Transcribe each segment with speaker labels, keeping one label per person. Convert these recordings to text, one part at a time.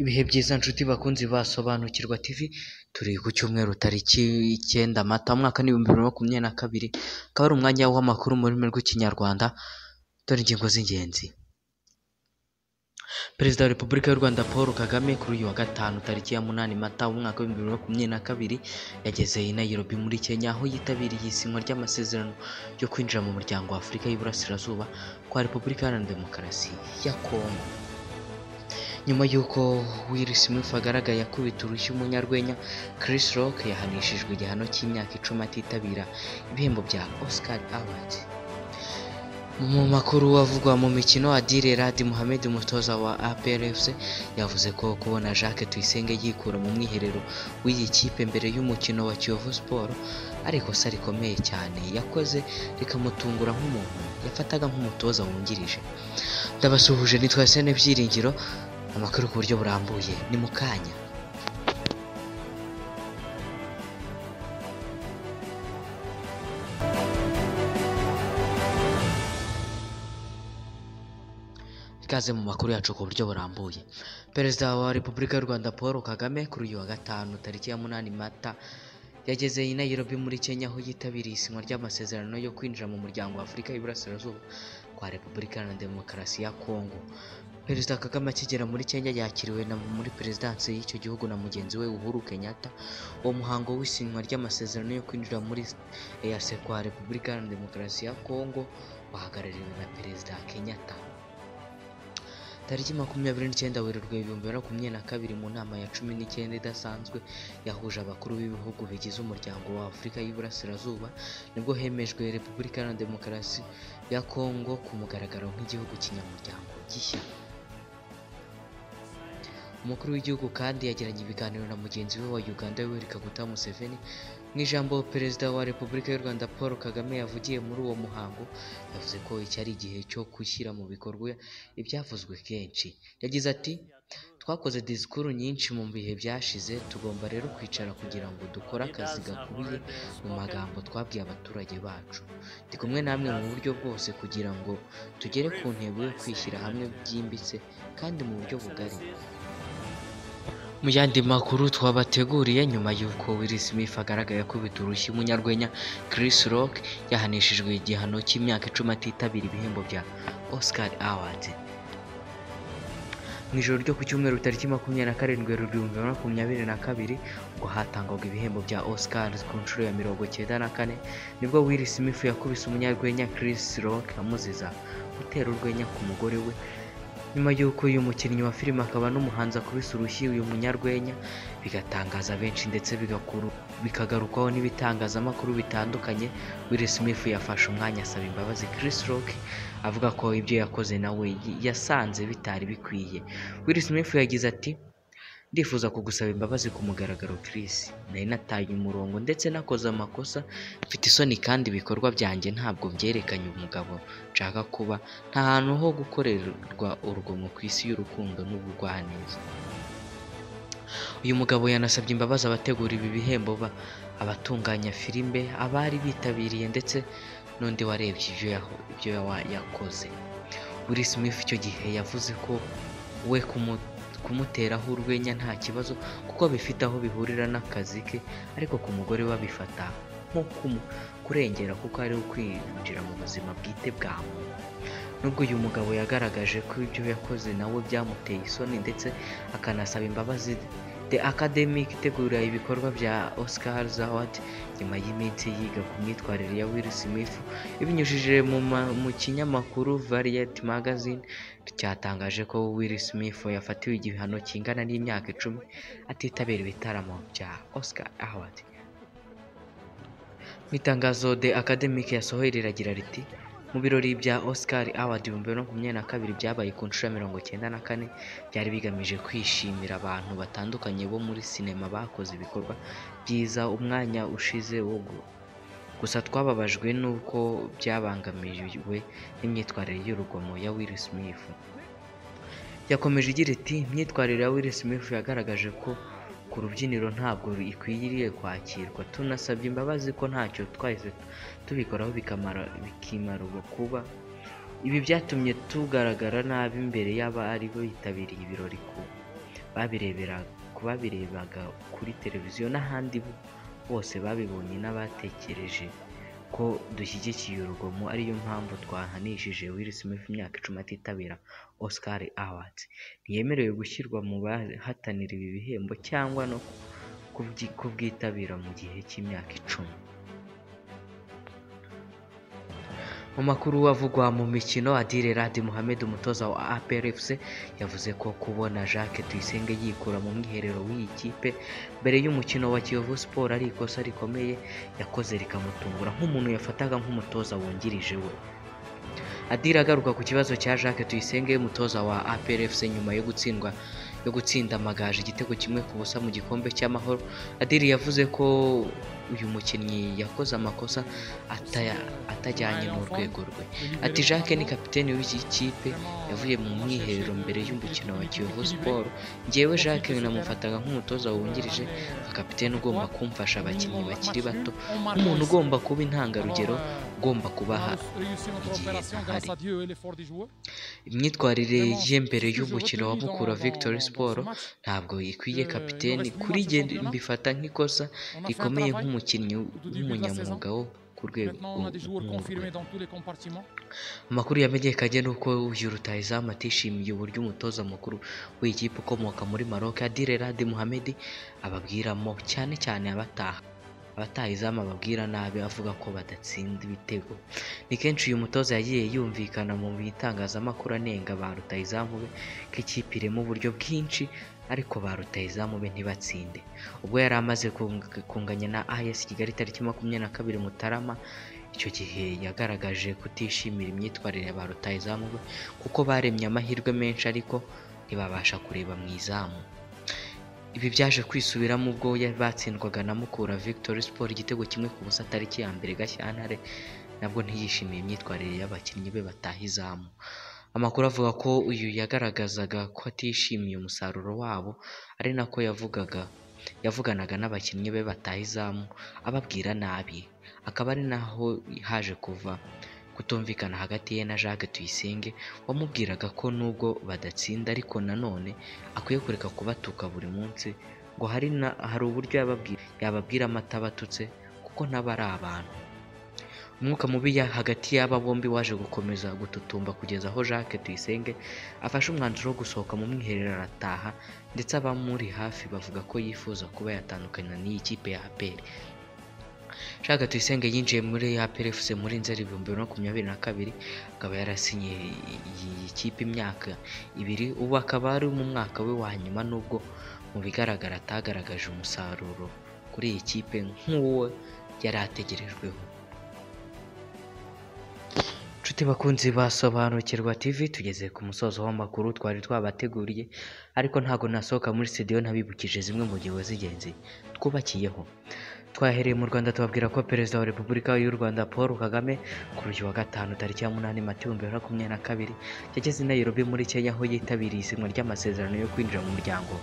Speaker 1: Ibihe byiza nshuti bakunzi basobanukirwa TV turi ku cyumweru tariki icyenda mata umwaka n'ibihumbi bibiri na makumyabiri na kabiri. Akaba ari umwanya w'amakuru mu rurimi rw'ikinyarwanda. Dore ingingo z'ingenzi. Perezida wa repubulika y'u rwanda paul kagame kuri uyu wa gatanu tariki ya munani mata umwaka w'ibihumbi bibiri na makumyabiri na kabiri yageze i nairobi muri kenya aho yitabiriye isinywa ry'amasezerano yo kwinjira mu muryango wa afurika y'iburasirazuba kwa repubulika iharanira demokarasi ya kongo nyuma y'uko Will Smith agaragaye akubita urushyi umunyarwenya Chris Rock yahanishijwe igihano cy'imyaka icumi atitabira ibihembo bya Oscar Award mu makuru avugwa mu mikino Adile Radi Mohamed umutoza wa APR yavuze ko kubona Jacques Tuyisenge yikura mu mwiherero w'iyi kipe mbere y'umukino wa Kiyovu Sport ari ikosa rikomeye cyane. Yakoze rikamutungura nk'umuntu yafataga nk'umutoza wungirije. Ndabasuhuje nitwa Sene Byiringiro amakuru ku buryo burambuye. Ni mu kanya. Ikaze mu makuru yacu ku buryo burambuye. Perezida wa repubulika y'u rwanda paul kagame kuri uyu wa gatanu tariki ya munani mata yageze i nairobi muri kenya aho yitabiriye isinywa ry'amasezerano yo kwinjira mu muryango wa afurika y'iburasirazuba kwa repubulika iharanira demokarasi ya kongo perezida kagame akigera muri kenya yakiriwe na muri perezidansi y'icyo gihugu na mugenzi we uhuru kenyatta. Uwo muhango w'isinywa ry'amasezerano yo kwinjira muri eac kwa repubulika iharanira demokarasi ya kongo wahagarariwe na perezida kenyatta. Tariki makumyabiri n'icyenda werurwe ibihumbi bibiri na makumyabiri na kabiri mu nama ya cumi n'icyenda idasanzwe yahuje abakuru b'ibihugu bigize umuryango wa afurika y'iburasirazuba ni bwo hemejwe repubulika iharanira demokarasi ya kongo ku mugaragaro nk'igihugu kinyamuryango gishya. Umukuru w'igihugu kandi yagiranye ibiganiro na mugenzi we wa uganda yoweri kaguta museveni mu ijambo perezida wa repubulika y'u rwanda paul kagame yavugiye muri uwo muhango. Yavuze ko iki ari igihe cyo gushyira mu bikorwa ibyavuzwe kenshi. Yagize ati twakoze disikuru nyinshi mu bihe byashize tugomba rero kwicara kugira ngo dukore akazi gakubiye mu magambo twabwiye abaturage bacu. Ndi kumwe namwe mu buryo bwose kugira ngo tugere ku ntego yo kwishyira hamwe byimbitse kandi mu buryo bugari. Mu yandi makuru twabateguriye nyuma y'uko Will Smith agaragaye akubita urushyi umunyarwenya Chris Rock yahanishijwe igihano cy'imyaka icumi atitabira ibihembo bya Oscar Award mu ijoro ryo ku cyumweru tariki makumyabiri na karindwi ibihumbi bibiri na makumyabiri na kabiri ubwo hatangwaga ibihembo bya Oscar ku nshuro ya mirongo cyenda na kane ni bwo Will Smith yakubise umunyarwenya Chris Rock amuziza gutera urwenya ku mugore we nyuma y'uko uyu mukinnyi wa filime akaba n'umuhanzi akubise urushyi uyu munyarwenya bigatangaza benshi ndetse bikagarukwaho n'ibitangazamakuru bitandukanye. Will Smith yafashe umwanya asaba imbabazi. Chris Rock avuga ko ibyo yakoze nawe yasanze bitari bikwiye. Will Smith yagize ati ndifuza kugusaba imbabazi ku mugaragaro Chris. Nari nataye umurongo ndetse nakoze amakosa. Mfite isoni kandi ibikorwa byanjye ntabwo byerekanye umugabo. Nshaka kuba nta hantu ho gukorerwa urugomo ku isi y'urukundo n'ubugwaneza. Uyu mugabo yanasabye imbabazi abategura ibi bihembo abatunganya filime abari bitabiriye ndetse n'undi warebye ibyo yakoze. Will Smith icyo gihe yavuze ko we kumuteraho urwenya nta kibazo kuko bifite aho bihurira n'akazi ke ariko ku mugore we abifata nko kurengera kuko ari ukwinjira mu buzima bwite bwa muntu. Nubwo uyu mugabo yagaragaje ko ibyo yakoze nawe byamuteye isoni ndetse akanasaba imbabazi The Academic itegura ibikorwa bya Oscars Award nyuma y'iminsi yiga ku myitwarire ya Will Smith ibinyujije mu kinyamakuru Variety Magazine. Cyatangaje ko Will Smith yafatiwe igihano kingana n'imyaka icumi atitabira ibitaramo bya Oscar Award. Mu itangazo The Academic yasohoye riragira riti mu birori bya Oscar Award ibihumbi bibiri na makumyabiri na kabiri byabaye ku nshuro ya mirongo cyenda na kane byari bigamije kwishimira abantu batandukanye bo muri sinema bakoze ibikorwa byiza umwanya ushize wo gusa twababajwe n'uko byabangamiwe n'imyitwarire y'urugomo ya Will Smith. Yakomeje igira iti imyitwarire ya Will Smith yagaragaje ko ku rubyiniro ntabwo ikwiriye kwakirwa. Tunasabye imbabazi ko ntacyo twahise tubikoraho bikamara bikimara kuba ibi byatumye tugaragara nabi imbere y'abari bitabiriye ibirori ku babirebaga kuri televiziyo n'ahandi bose babibonye n'abatekereje. Ko dushyigikiye urugomo ariyo mpamvu twahanishije Will Smith imyaka icumi atitabira Oscar Awards. Ntiyemerewe gushyirwa mu bahatanira ibi bihembo cyangwa no kubyi- kubwitabira mu gihe cy'imyaka icumi. Mu makuru avugwa mu mikino Adil Radi Mohamed umutoza wa APR FC yavuze ko kubona Jacques Tuyisenge yikura mu mwiherero w'iyi kipe mbere y'umukino wa Kiyovu Sport ari ikosa rikomeye yakoze rikamutungura nk'umuntu yafataga nk'umutoza wungirije we. Adil agaruka ku kibazo cya Jacques Tuyisenge umutoza wa APR FC nyuma yo gutsindwa yo gutsinda amagaju igitego kimwe ku busa mu gikombe cy'amahoro. Adil yavuze ko uyu mukinnyi yakoze amakosa atajyanye n'urwego rwe. Ati Jacques ni kapiteni w'iki kipe yavuye mu mwiherero mbere y'umukino wa Kiyovu Sport. Njyewe Jacques namufataga nk'umutoza wungirije nka kapiteni ugomba kumfasha abakinnyi bakiri bato. Nk'umuntu ugomba kuba intangarugero ugomba kubaha igihe ntahari imyitwarire ye mbere y'umukino wa Mukura Victory Sport ntabwo ikwiye kapiteni kuri jye mbifata nk'ikosa rikomeye nk'umukinnyi w'umunyamwuga wo ku rwego amakuru yamenyekanye ni uko uyu rutahizamu atishimiye uburyo umutoza mukuru w'iyi kipe ukomoka muri Maroc Adil Radi Mohamed ababwiramo cyane cyane abataha. Abataha izamu ababwira nabi avuga ko badatsinda ibitego. Ni kenshi uyu mutoza yagiye yumvikana mu bitangazamakuru anenga ba rutahizamu be ko ikipe irimo uburyo bwinshi ariko ba rutahizamu be ntibatsinde. Ubwo yari amaze kung- kunganya na AS Kigali tariki makumyabiri na kabiri Mutarama icyo gihe yagaragaje kutishimira imyitwarire ya ba rutahizamu be kuko baremye amahirwe menshi ariko ntibabasha kureba mu izamu. Ibi byaje kwisubiramo ubwo batsindwaga na Mukura Victory Sport igitego kimwe ku busa tariki ya mbere Gashyantare nabwo ntiyishimiye imyitwarire y'abakinnyi be bataha izamu. Amakuru avuga ko uyu yagaragazaga ko atishimiye umusaruro wabo ari nako yavugaga yavuganaga n'abakinnyi be bataha izamu ababwira nabi. Akaba ari naho haje kuva. Kutumvikana hagati ye na Jacques Tuyisenge wamubwiraga ko nubwo badatsinda ariko nanone akwiye kureka kubatuka buri munsi ngo hari na hari uburyo yababwira yababwiramo atabatutse kuko nabo ari abantu. Umwuka mubi hagati y'aba bombi waje gukomeza gututumba kugeza aho Jacques Tuyisenge afashe umwanzuro wo gusohoka mu mwiherero arataha ndetse abamuri hafi bavuga ko yifuza kuba yatandukana n'iyi kipe ya APR. Jacques Tuyisenge yinjiye muri APR FC muri Nzeri ibihumbi bibiri na makumyabiri na kabiri akaba yarasinye iyi kipe imyaka ibiri ubu akaba ari mu mwaka we wa nyuma nubwo mu bigaragara atagaragaje umusaruro kuri iyi kipe nk'uwo yari ategerejweho. Nshuti bakunzi basobanukirwa TV tugeze ku musozo w'amakuru twari twabateguriye ariko ntabwo nasohoka muri studio ntabibukije zimwe mu ngingo z'ingenzi twubakiyeho. Twahereye mu Rwanda tubabwira ko perezida wa Repubulika y'u Rwanda Paul Kagame kuri uyu wa gatanu tariki ya munani ibihumbi bibiri na makumyabiri na kabiri yageze i Nairobi muri Kenya aho yitabiriye isinywa ry'amasezerano yo kwinjira mu muryango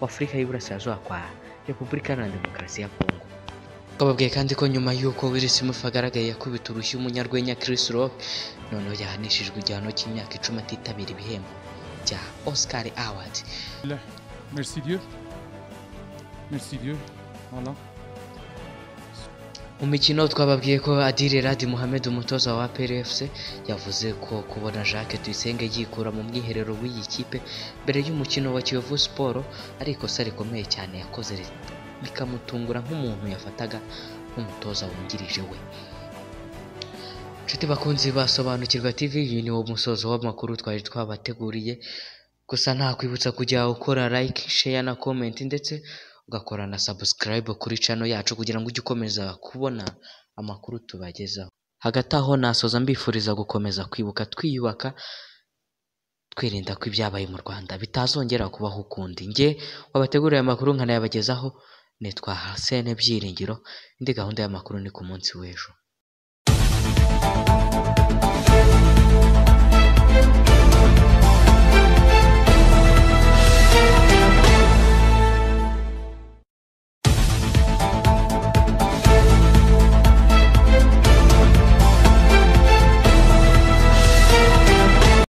Speaker 1: wa Afurika y'Iburasirazuba kwa Repubulika Iharanira Demokarasi ya Kongo twababwiye kandi ko nyuma y'uko Smith agaragaye yakubita urushyi umunyarwenya Chris Rock noneho yahanishijwe igihano cy'imyaka icumi atitabira ibihembo bya Oscar Award
Speaker 2: Merci Dieu. Merci Dieu. Voilà.
Speaker 1: Mu mikino twababwiye ko Adil Radi Mohamed umutoza wa APR FC yavuze ko kubona Jacques Tuyisenge yikura mu mwiherero w'iyi kipe mbere y'umukino wa Kiyovu Sport ari ikosa rikomeye cyane yakoze bikamutungura nk'umuntu yafataga nk'umutoza wungirije we. Nshuti bakunzi basobanukirwa TV uyu ni wo musozo w'amakuru twari twabateguriye. Gusa nta kwibutsa kujya ukora like share na comment ndetse ugakora na subscribe kuri channel yacu kugira ngo ujye ukomeza kubona amakuru tubagezaho. Hagati aho nasoza mbifuriza gukomeza kwibuka twiyubaka twirinda ko ibyabaye mu Rwanda bitazongera kubaho ukundi. Njye wabateguriye amakuru nkanayabagezaho nitwa Hasene Byiringiro. Indi gahunda y'amakuru ni ku munsi w'ejo.